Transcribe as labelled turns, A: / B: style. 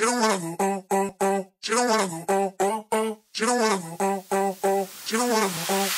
A: She don't wanna go, oh, oh, oh. She don't wanna go, oh, oh, oh. She don't wanna go, oh, oh, oh. She don't wanna go, oh, oh.